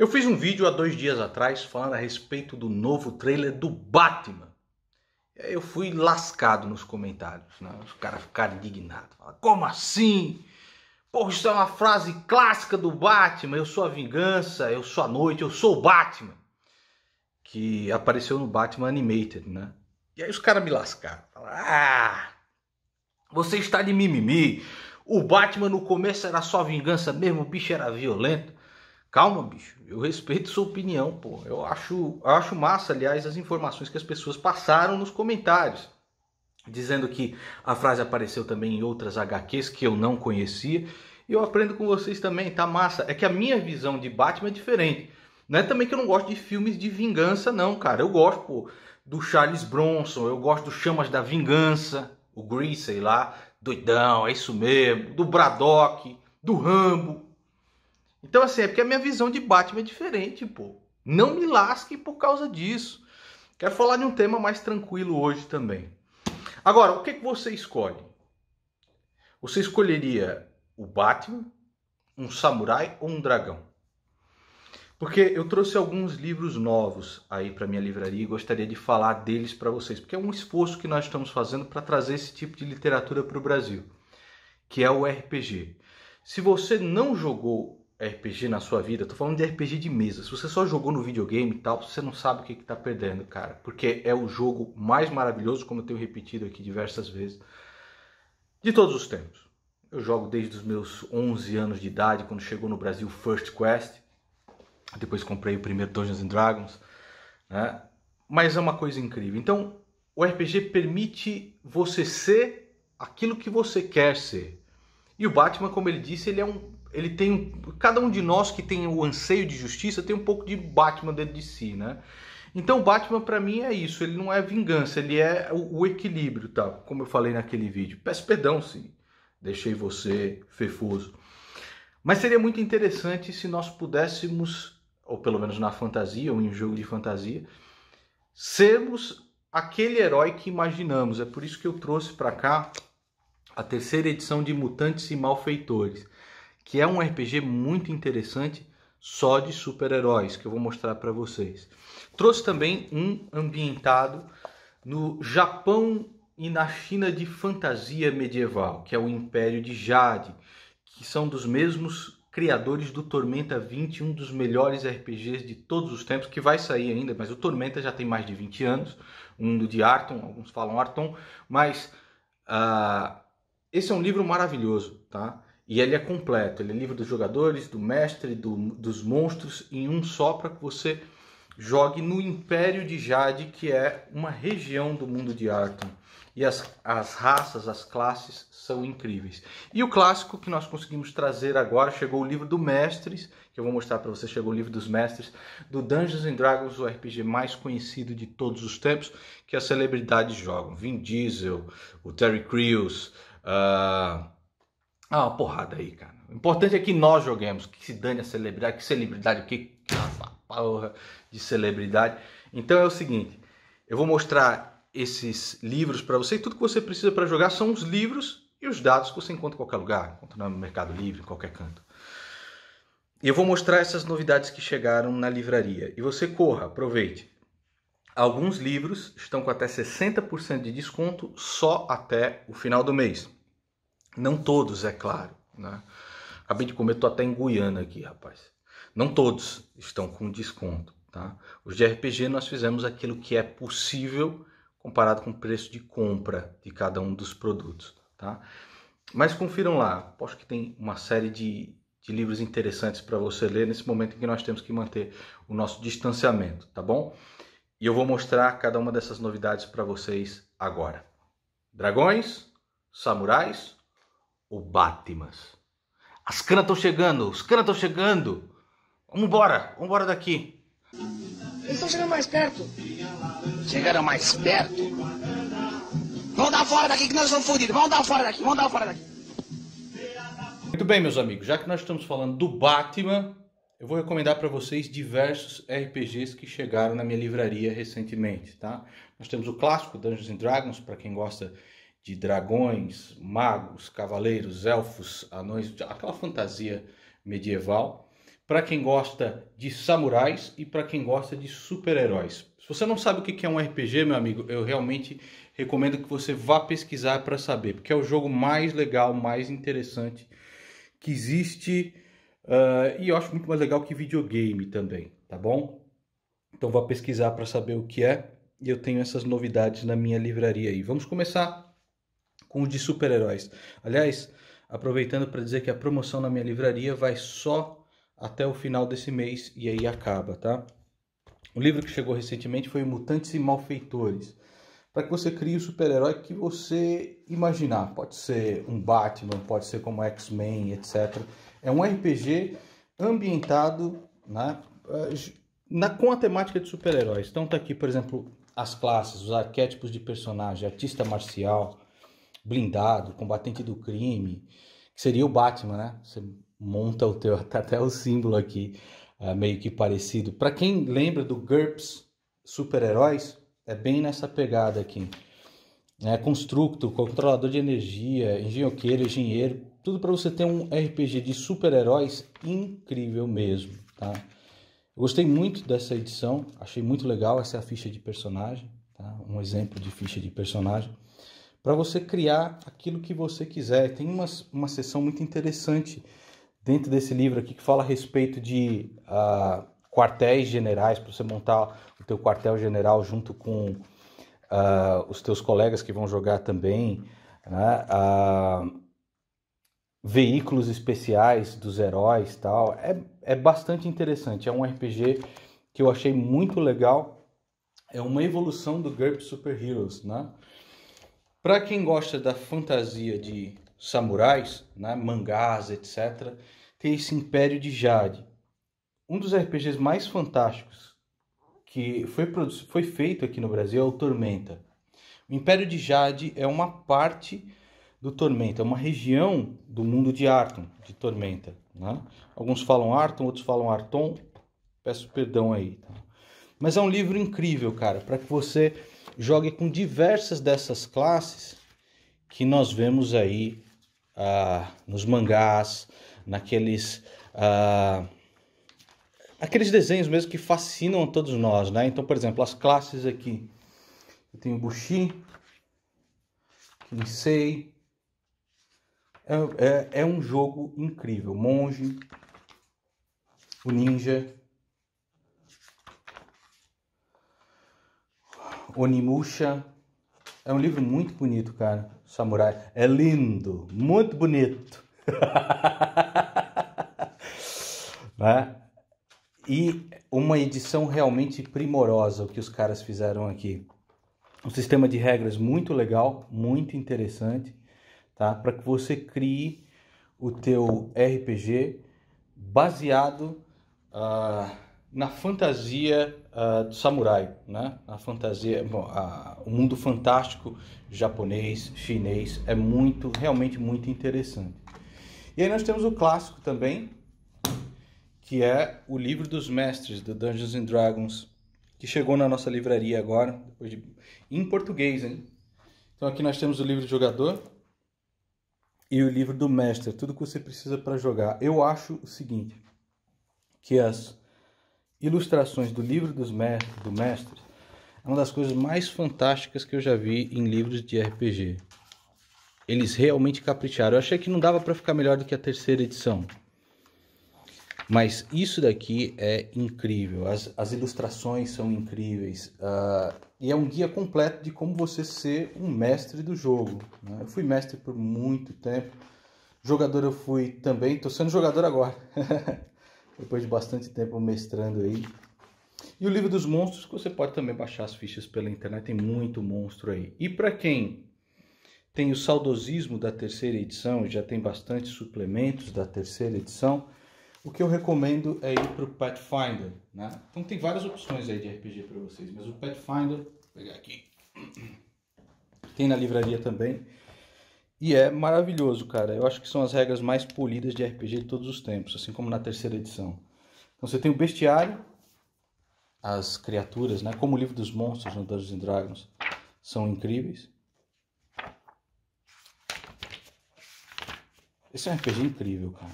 Eu fiz um vídeo há dois dias atrás falando a respeito do novo trailer do Batman. Eu fui lascado nos comentários, né? os caras ficaram indignados. Como assim? Porra, isso é uma frase clássica do Batman. Eu sou a vingança, eu sou a noite, eu sou o Batman. Que apareceu no Batman Animated, né? E aí os caras me lascaram. Falaram, ah, você está de mimimi. O Batman no começo era só vingança mesmo, o bicho era violento. Calma, bicho. Eu respeito sua opinião, pô. Eu acho, acho massa, aliás, as informações que as pessoas passaram nos comentários. Dizendo que a frase apareceu também em outras HQs que eu não conhecia. E eu aprendo com vocês também, tá massa. É que a minha visão de Batman é diferente. Não é também que eu não gosto de filmes de vingança, não, cara. Eu gosto, pô, do Charles Bronson, eu gosto do Chamas da Vingança, o Grease, sei lá, doidão, é isso mesmo, do Braddock, do Rambo. Então, assim, é porque a minha visão de Batman é diferente, pô. Não me lasque por causa disso. Quero falar de um tema mais tranquilo hoje também. Agora, o que, que você escolhe? Você escolheria o Batman, um samurai ou um dragão? Porque eu trouxe alguns livros novos aí para minha livraria e gostaria de falar deles para vocês, porque é um esforço que nós estamos fazendo para trazer esse tipo de literatura para o Brasil, que é o RPG. Se você não jogou RPG na sua vida, tô falando de RPG de mesa. Se você só jogou no videogame e tal, você não sabe o que, que tá perdendo, cara. Porque é o jogo mais maravilhoso, como eu tenho repetido aqui diversas vezes, de todos os tempos. Eu jogo desde os meus 11 anos de idade, quando chegou no Brasil First Quest. Depois comprei o primeiro Dungeons and Dragons. Né? Mas é uma coisa incrível. Então, o RPG permite você ser aquilo que você quer ser. E o Batman, como ele disse, ele é um ele tem cada um de nós que tem o anseio de justiça tem um pouco de Batman dentro de si, né? Então Batman para mim é isso, ele não é vingança, ele é o, o, equilíbrio, tá? Como eu falei naquele vídeo. Peço perdão se deixei você fefoso. Mas seria muito interessante se nós pudéssemos, ou pelo menos na fantasia, ou em um jogo de fantasia, sermos aquele herói que imaginamos. É por isso que eu trouxe para cá a terceira edição de Mutantes e Malfeitores que é um RPG muito interessante só de super-heróis, que eu vou mostrar para vocês. Trouxe também um ambientado no Japão e na China de fantasia medieval, que é o Império de Jade, que são dos mesmos criadores do Tormenta 20, um dos melhores RPGs de todos os tempos, que vai sair ainda, mas o Tormenta já tem mais de 20 anos, um mundo de Arton, alguns falam Arton, mas uh, esse é um livro maravilhoso, tá? E ele é completo, ele é livro dos jogadores, do mestre, do, dos monstros em um só para que você jogue no Império de Jade, que é uma região do mundo de Arton. E as, as raças, as classes são incríveis. E o clássico que nós conseguimos trazer agora, chegou o livro do Mestres, que eu vou mostrar para você, chegou o livro dos Mestres, do Dungeons and Dragons, o RPG mais conhecido de todos os tempos, que as celebridades jogam. Vin Diesel, o Terry Crews, uh, ah, uma porrada aí, cara. O importante é que nós joguemos. Que se dane a celebridade. Que celebridade, que porra de celebridade. Então é o seguinte: eu vou mostrar esses livros para você. Tudo que você precisa para jogar são os livros e os dados que você encontra em qualquer lugar. Encontra no Mercado Livre, em qualquer canto. Eu vou mostrar essas novidades que chegaram na livraria. E você corra, aproveite. Alguns livros estão com até 60% de desconto só até o final do mês. Não todos, é claro. Né? Acabei de comer, tô até em Guiana aqui, rapaz. Não todos estão com desconto. Tá? Os de RPG nós fizemos aquilo que é possível comparado com o preço de compra de cada um dos produtos. Tá? Mas confiram lá, acho que tem uma série de, de livros interessantes para você ler nesse momento em que nós temos que manter o nosso distanciamento, tá bom? E eu vou mostrar cada uma dessas novidades para vocês agora. Dragões, samurais o Batman. As canas estão chegando, os canas estão chegando. Vamos embora, vamos embora daqui. Eles estão chegando mais perto. Chegaram mais perto. Vamos dar fora daqui que nós estamos fodidos. Vamos dar fora daqui, vamos dar fora daqui. Muito bem, meus amigos, já que nós estamos falando do Batman, eu vou recomendar para vocês diversos RPGs que chegaram na minha livraria recentemente, tá? Nós temos o clássico Dungeons and Dragons, para quem gosta de dragões, magos, cavaleiros, elfos, anões, aquela fantasia medieval. para quem gosta de samurais e para quem gosta de super-heróis. Se você não sabe o que é um RPG, meu amigo, eu realmente recomendo que você vá pesquisar para saber, porque é o jogo mais legal, mais interessante que existe uh, e eu acho muito mais legal que videogame também, tá bom? Então vá pesquisar para saber o que é e eu tenho essas novidades na minha livraria aí. Vamos começar com os de super-heróis. Aliás, aproveitando para dizer que a promoção na minha livraria vai só até o final desse mês e aí acaba, tá? O livro que chegou recentemente foi Mutantes e Malfeitores. Para que você crie o super-herói que você imaginar. Pode ser um Batman, pode ser como X-Men, etc. É um RPG ambientado né, na, com a temática de super-heróis. Então tá aqui, por exemplo, as classes, os arquétipos de personagem, artista marcial, blindado, combatente do crime, que seria o Batman, né? Você monta o teu, tá até o símbolo aqui, é, meio que parecido. Para quem lembra do GURPS Super-Heróis, é bem nessa pegada aqui. É, constructo, controlador de energia, engenhoqueiro, engenheiro, tudo para você ter um RPG de super-heróis incrível mesmo, tá? Gostei muito dessa edição, achei muito legal essa é a ficha de personagem, tá? Um exemplo de ficha de personagem para você criar aquilo que você quiser. Tem uma, uma sessão muito interessante dentro desse livro aqui que fala a respeito de uh, quartéis generais, para você montar o teu quartel general junto com uh, os teus colegas que vão jogar também, né? uh, veículos especiais dos heróis tal. É, é bastante interessante, é um RPG que eu achei muito legal, é uma evolução do GURP Super Heroes, né? Para quem gosta da fantasia de samurais, né, mangás, etc., tem esse Império de Jade. Um dos RPGs mais fantásticos que foi, foi feito aqui no Brasil é o Tormenta. O Império de Jade é uma parte do Tormenta, é uma região do mundo de Arton, de Tormenta. Né? Alguns falam Arton, outros falam Arton. Peço perdão aí. Tá? Mas é um livro incrível, cara, para que você jogue com diversas dessas classes que nós vemos aí ah, nos mangás, naqueles ah, aqueles desenhos mesmo que fascinam todos nós, né? Então, por exemplo, as classes aqui, eu tenho Bushi, Kinsei, é, é, é um jogo incrível, Monge, o Ninja, Onimusha. É um livro muito bonito, cara. Samurai. É lindo, muito bonito. né? E uma edição realmente primorosa o que os caras fizeram aqui. Um sistema de regras muito legal, muito interessante, tá? Para que você crie o teu RPG baseado uh, na fantasia uh, do samurai, né? A fantasia, bom, a, o mundo fantástico japonês, chinês é muito, realmente muito interessante. E aí nós temos o clássico também, que é o livro dos mestres do Dungeons and Dragons, que chegou na nossa livraria agora, de... em português, hein? Então aqui nós temos o livro do jogador e o livro do mestre, tudo que você precisa para jogar. Eu acho o seguinte, que as ilustrações do livro dos mestres, do mestre é uma das coisas mais fantásticas que eu já vi em livros de RPG. Eles realmente capricharam. Eu achei que não dava para ficar melhor do que a terceira edição. Mas isso daqui é incrível. As, as ilustrações são incríveis. Uh, e é um guia completo de como você ser um mestre do jogo. Né? Eu fui mestre por muito tempo. Jogador eu fui também. Estou sendo jogador agora. depois de bastante tempo mestrando aí. E o livro dos monstros, que você pode também baixar as fichas pela internet, tem muito monstro aí. E para quem tem o saudosismo da terceira edição, já tem bastante suplementos da terceira edição, o que eu recomendo é ir para o Pathfinder. Né? Então tem várias opções aí de RPG para vocês, mas o Pathfinder, vou pegar aqui, tem na livraria também. E é maravilhoso, cara. Eu acho que são as regras mais polidas de RPG de todos os tempos, assim como na terceira edição. Então você tem o bestiário, as criaturas, né? Como o livro dos monstros no Dungeons and Dragons são incríveis. Esse é um RPG incrível, cara.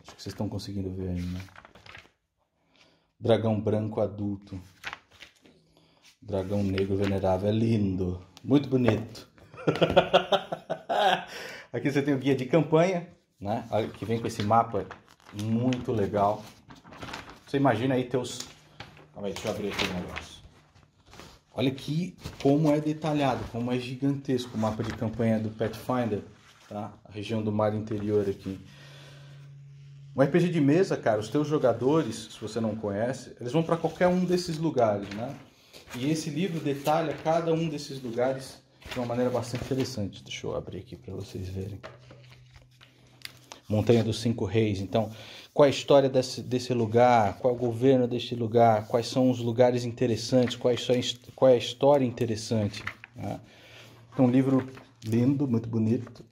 Acho que vocês estão conseguindo ver aí, né? Dragão branco adulto. Dragão negro venerável. É lindo. Muito bonito. Aqui você tem o guia de campanha, né? Que vem com esse mapa muito legal. Você imagina aí teus. Calma aí, deixa eu abrir aqui o negócio. Olha aqui como é detalhado, como é gigantesco o mapa de campanha do Pathfinder, tá? A região do mar interior aqui. Um RPG de mesa, cara, os teus jogadores, se você não conhece, eles vão para qualquer um desses lugares, né? E esse livro detalha cada um desses lugares de uma maneira bastante interessante. Deixa eu abrir aqui para vocês verem. Montanha dos Cinco Reis. Então, qual a história desse, desse lugar? Qual é o governo deste lugar? Quais são os lugares interessantes? Qual é a história interessante? Né? É um livro lindo, muito bonito.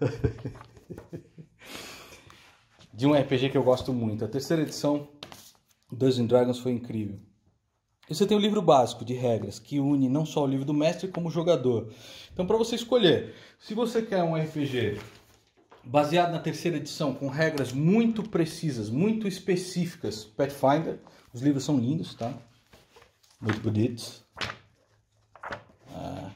de um RPG que eu gosto muito. A terceira edição, Dungeons Dragons, foi incrível. Você tem o livro básico de regras, que une não só o livro do mestre como o jogador. Então, para você escolher, se você quer um RPG baseado na terceira edição, com regras muito precisas, muito específicas, Pathfinder, os livros são lindos, tá? Muito bonitos. Ah.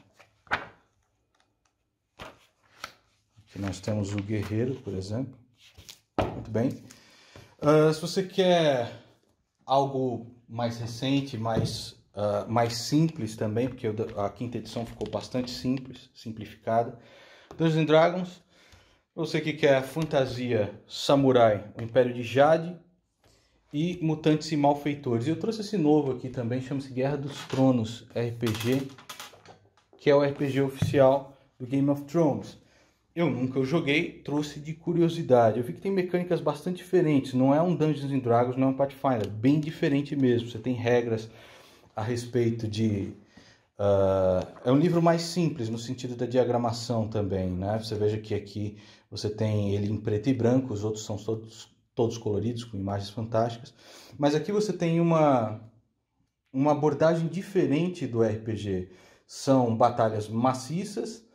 Aqui nós temos o Guerreiro, por exemplo. Muito bem. Uh, se você quer algo mais recente, mais, uh, mais simples também, porque a quinta edição ficou bastante simples, simplificada. Dungeons Dragons, você que quer fantasia samurai, o Império de Jade e Mutantes e Malfeitores. Eu trouxe esse novo aqui também, chama-se Guerra dos Tronos RPG, que é o RPG oficial do Game of Thrones. Eu nunca joguei, trouxe de curiosidade. Eu vi que tem mecânicas bastante diferentes. Não é um Dungeons and Dragons, não é um Pathfinder. Bem diferente mesmo. Você tem regras a respeito de. Uh, é um livro mais simples no sentido da diagramação também, né? Você veja que aqui você tem ele em preto e branco, os outros são todos, todos coloridos, com imagens fantásticas. Mas aqui você tem uma, uma abordagem diferente do RPG. São batalhas maciças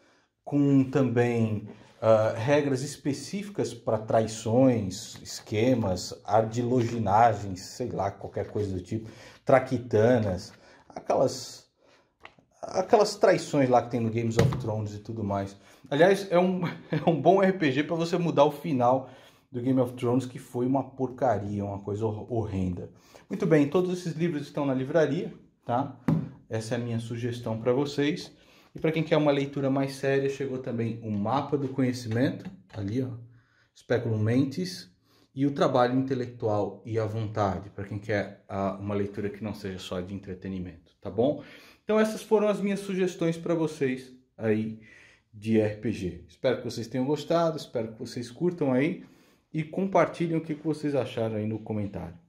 com também uh, regras específicas para traições, esquemas, ardiloginagens, sei lá, qualquer coisa do tipo, traquitanas, aquelas aquelas traições lá que tem no Games of Thrones e tudo mais. Aliás, é um, é um bom RPG para você mudar o final do Game of Thrones, que foi uma porcaria, uma coisa horrenda. Muito bem, todos esses livros estão na livraria, tá? Essa é a minha sugestão para vocês. E para quem quer uma leitura mais séria, chegou também o Mapa do Conhecimento, ali ó, Speculum Mentis, e o Trabalho Intelectual e a Vontade, para quem quer uh, uma leitura que não seja só de entretenimento, tá bom? Então essas foram as minhas sugestões para vocês aí de RPG. Espero que vocês tenham gostado, espero que vocês curtam aí e compartilhem o que vocês acharam aí no comentário.